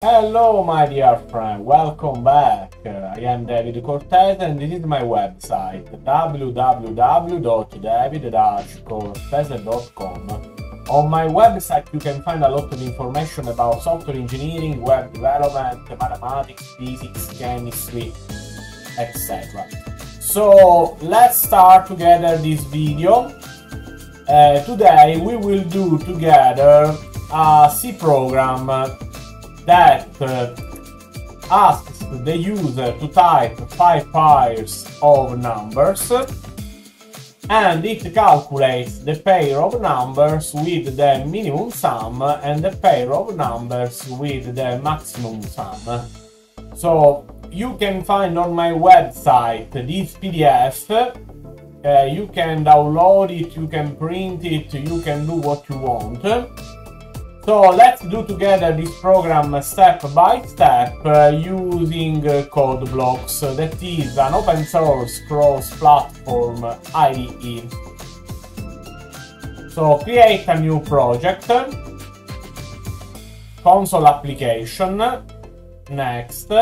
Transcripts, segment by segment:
Hello, my dear friend, welcome back. Uh, I am David Cortese and this is my website www.david-cortese.com. On my website, you can find a lot of information about software engineering, web development, mathematics, physics, chemistry, etc. So let's start together this video. Uh, today we will do together a C program that uh, asks the user to type five pairs of numbers and it calculates the pair of numbers with the minimum sum and the pair of numbers with the maximum sum. So you can find on my website this PDF. Uh, you can download it, you can print it, you can do what you want. So let's do together this program step by step uh, using uh, Code::Blocks. That is an open source cross-platform IDE. So create a new project, console application, next,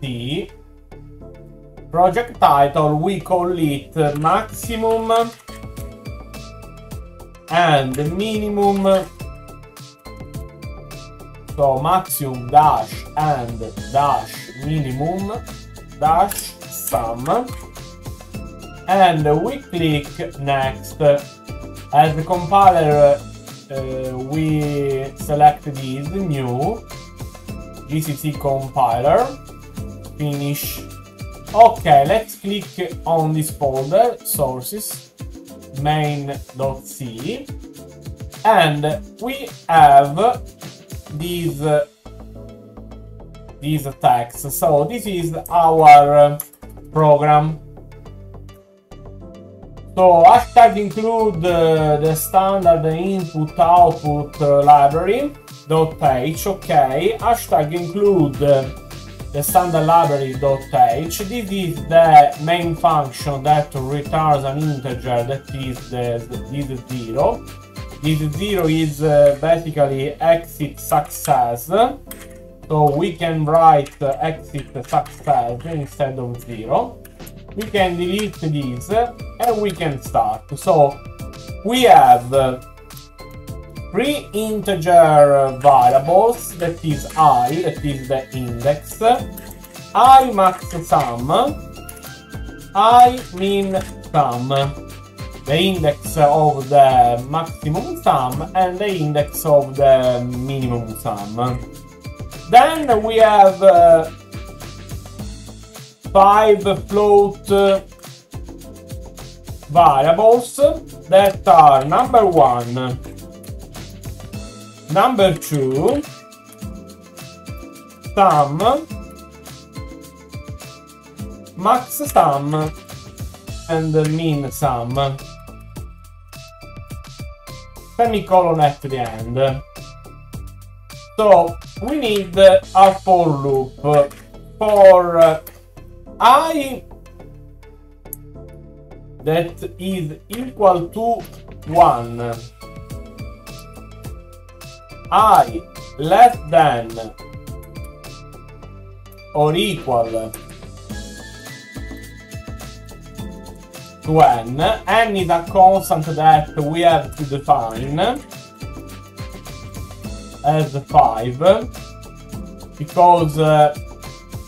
C, project title, we call it maximum and minimum so maximum dash and dash minimum dash sum. And we click next. As the compiler uh, we select this new gcc compiler. Finish. Okay let's click on this folder sources main.c and we have these uh, these attacks. So this is our uh, program. So hashtag include uh, the standard input output uh, library dot h. Okay, hashtag include the standard library dot h. This is the main function that returns an integer that is the, this zero. This zero is uh, basically exit success. So we can write uh, exit success instead of zero. We can delete this and we can start. So we have uh, three integer variables that is i, that is the index, i max sum, i min sum the index of the maximum sum and the index of the minimum sum. Then we have uh, five float variables that are number one, number two, sum, max sum, and min sum semicolon at the end. So we need a for loop for uh, i that is equal to 1 i less than or equal to n. is a constant that we have to define as 5 because uh,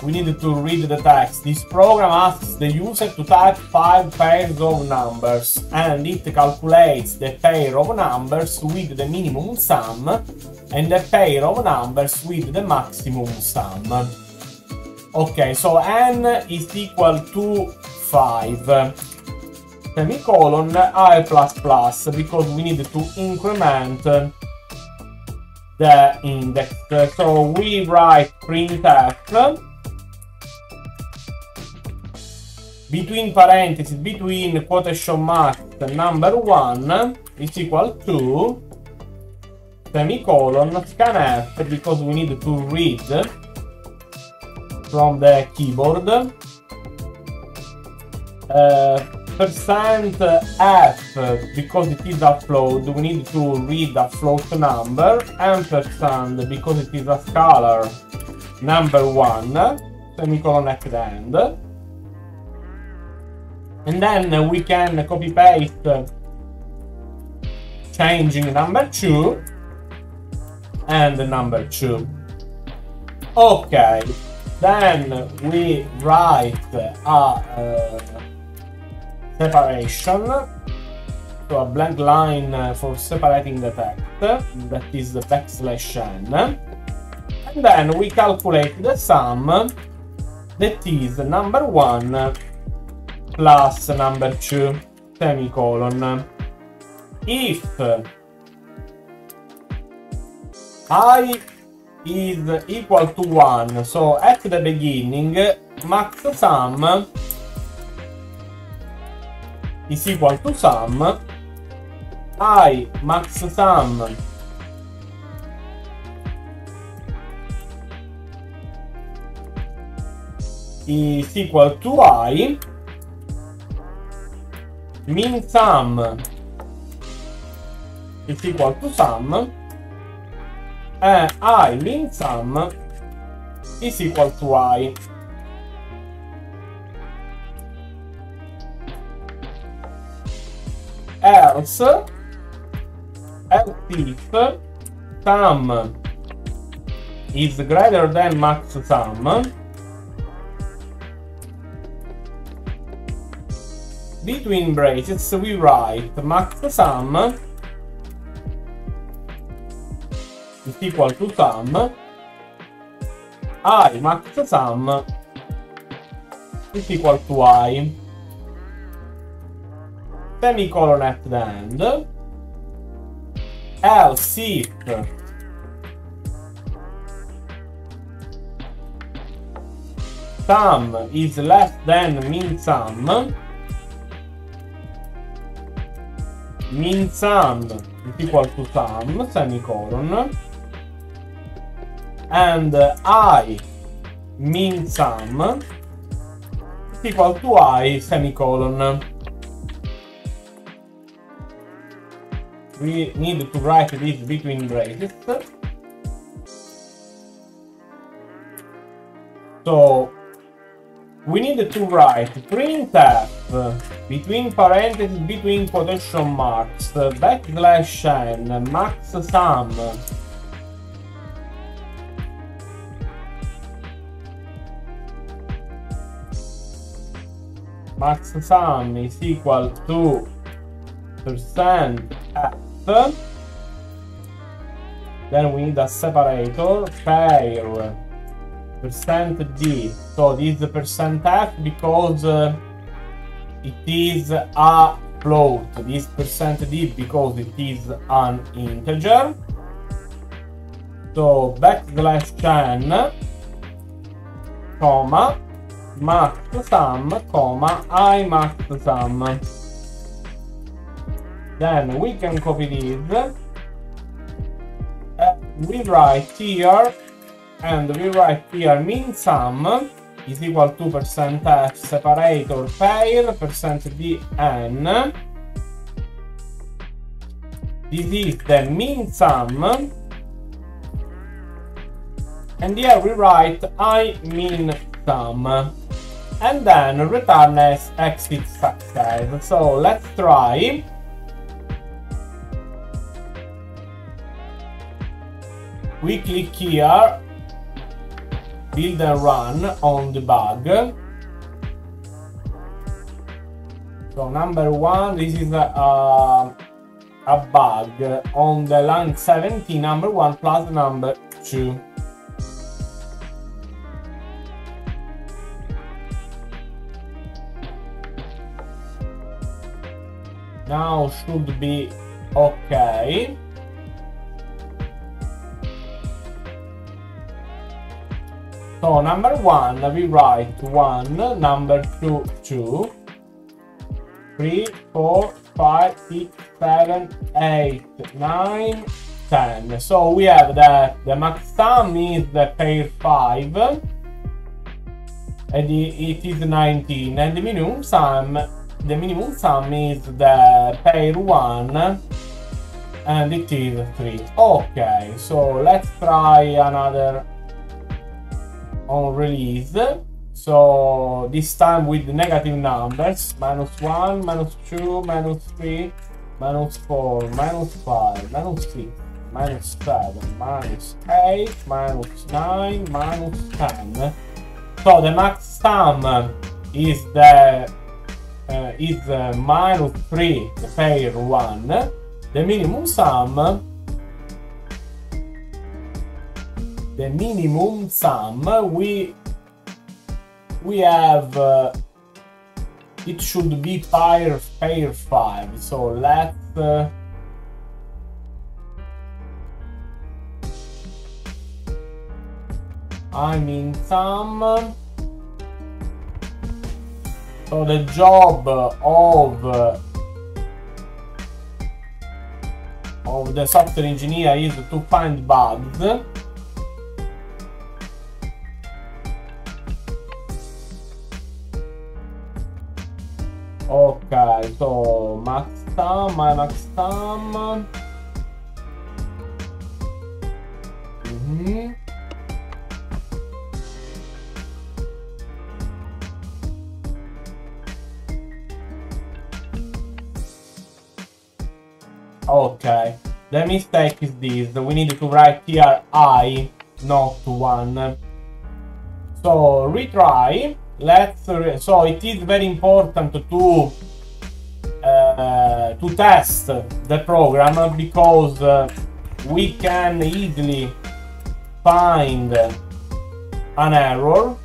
we need to read the text. This program asks the user to type 5 pairs of numbers and it calculates the pair of numbers with the minimum sum and the pair of numbers with the maximum sum. Okay, so n is equal to 5 semicolon i because we need to increment the index. So we write printf between parentheses between quotation marks number one is equal to semicolon scanf because we need to read from the keyboard uh, percent f because it is a float we need to read a float number ampersand because it is a scalar number one semicolon at the end. And then we can copy paste changing number two and number two. Okay then we write a uh, separation. So a blank line for separating the text that is the backslash n. And then we calculate the sum that is number one plus number two semicolon. If i is equal to 1 so at the beginning max sum is equal to sum. I max sum. Is equal to i min sum. Is equal to sum. And i min sum is equal to i. Else if sum is greater than max sum, between brackets we write max sum is equal to sum i max sum is equal to i semicolon at the end. Else if sum is less than min sum. Min sum is equal to sum semicolon. And i min sum is equal to i semicolon. We need to write this between braces. So we need to write printf between parentheses between quotation marks backslash n max sum max sum is equal to percent f then we need a separator. Pair percent d so this is percent f because uh, it is a float. This percent d because it is an integer. So backslash n comma max sum, comma, i max sum. Then we can copy this. Uh, we write here, and we write here mean sum is equal to percent f separator pair percent dn. This is the mean sum. And here we write i mean sum and then return as exit success. So let's try. We click here, build and run on the bug. So number one, this is a, a, a bug on the line 17, number one plus number two. now should be okay. So number one, we write one, number two, two, three, four, five, six, seven, eight, nine, ten. So we have that the max sum is the pair five, and it is 19, and the minimum sum the minimum sum is the pair 1 and it is 3. Okay, so let's try another on release. So this time with negative numbers, minus 1, minus 2, minus 3, minus 4, minus 5, minus 6, minus 7, minus 8, minus 9, minus 10. So the max sum is the uh, is uh, minus 3, the pair 1. The minimum sum the minimum sum. We we have uh, it should be pair pair 5 so let's uh, I mean sum. So the job of of the software engineer is to find bugs Ok, so max my max sum. Mm -hmm. Okay, the mistake is this. We need to write here I, not 1. So retry let's so it is very important to uh, to test the program because uh, we can easily find an error.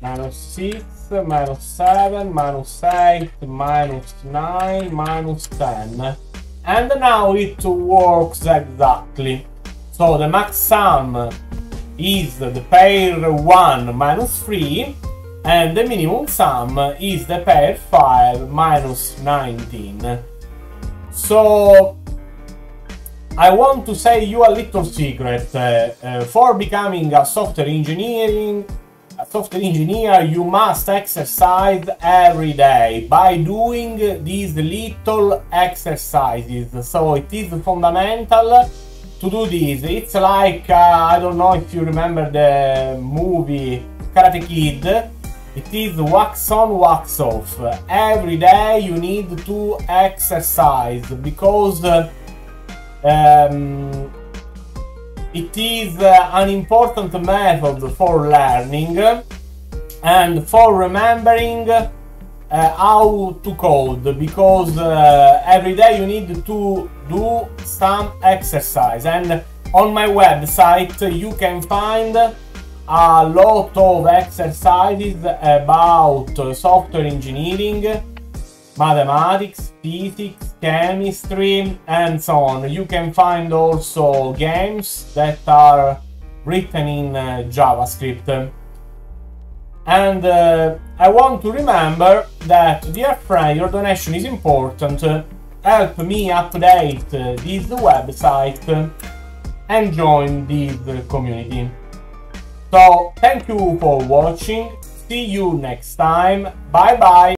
Minus 6 minus 7 minus 8 minus 9 minus 10 and now it works exactly. So the max sum is the pair 1 minus 3 and the minimum sum is the pair 5 minus 19. So I want to say you a little secret. Uh, uh, for becoming a software engineering, a software engineer, you must exercise every day by doing these little exercises. So it is fundamental to do this. It's like, uh, I don't know if you remember the movie Karate Kid. It is wax on, wax off. Every day you need to exercise because uh, um, it is uh, an important method for learning and for remembering uh, how to code because uh, every day you need to do some exercise and on my website you can find a lot of exercises about software engineering, mathematics, physics, chemistry and so on. You can find also games that are written in uh, JavaScript. And uh, I want to remember that, dear friend, your donation is important help me update this website and join this community. So thank you for watching, see you next time, bye bye!